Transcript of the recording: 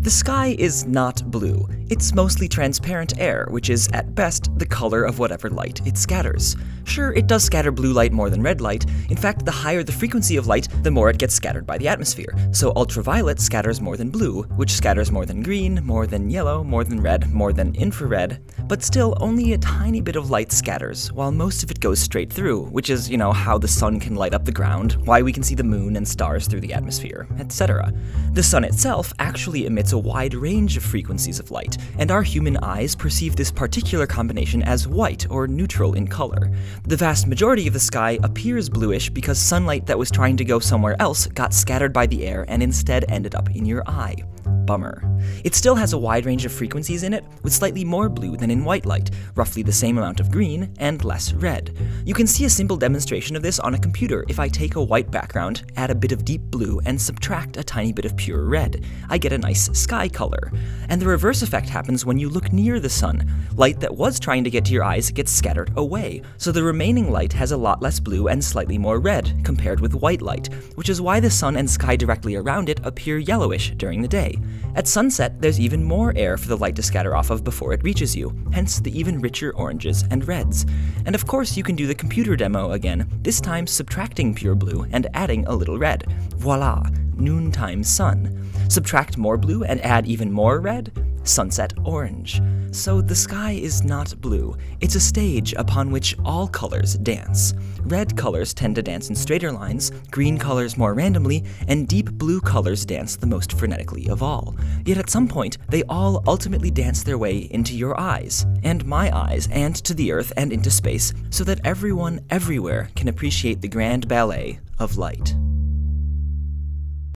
The sky is not blue. It's mostly transparent air, which is, at best, the color of whatever light it scatters. Sure, it does scatter blue light more than red light. In fact, the higher the frequency of light, the more it gets scattered by the atmosphere. So ultraviolet scatters more than blue, which scatters more than green, more than yellow, more than red, more than infrared. But still, only a tiny bit of light scatters, while most of it goes straight through, which is, you know, how the sun can light up the ground, why we can see the moon and stars through the atmosphere, etc. The sun itself actually emits a wide range of frequencies of light, and our human eyes perceive this particular combination as white or neutral in color. The vast majority of the sky appears bluish because sunlight that was trying to go somewhere else got scattered by the air and instead ended up in your eye bummer. It still has a wide range of frequencies in it, with slightly more blue than in white light, roughly the same amount of green, and less red. You can see a simple demonstration of this on a computer if I take a white background, add a bit of deep blue, and subtract a tiny bit of pure red. I get a nice sky color. And the reverse effect happens when you look near the sun. Light that was trying to get to your eyes gets scattered away, so the remaining light has a lot less blue and slightly more red, compared with white light, which is why the sun and sky directly around it appear yellowish during the day. At sunset, there's even more air for the light to scatter off of before it reaches you, hence the even richer oranges and reds. And of course, you can do the computer demo again, this time subtracting pure blue and adding a little red. Voila, noontime sun. Subtract more blue and add even more red? Sunset orange. So the sky is not blue, it's a stage upon which all colors dance. Red colors tend to dance in straighter lines, green colors more randomly, and deep blue colors dance the most frenetically of all. Yet at some point, they all ultimately dance their way into your eyes, and my eyes, and to the earth and into space, so that everyone everywhere can appreciate the grand ballet of light.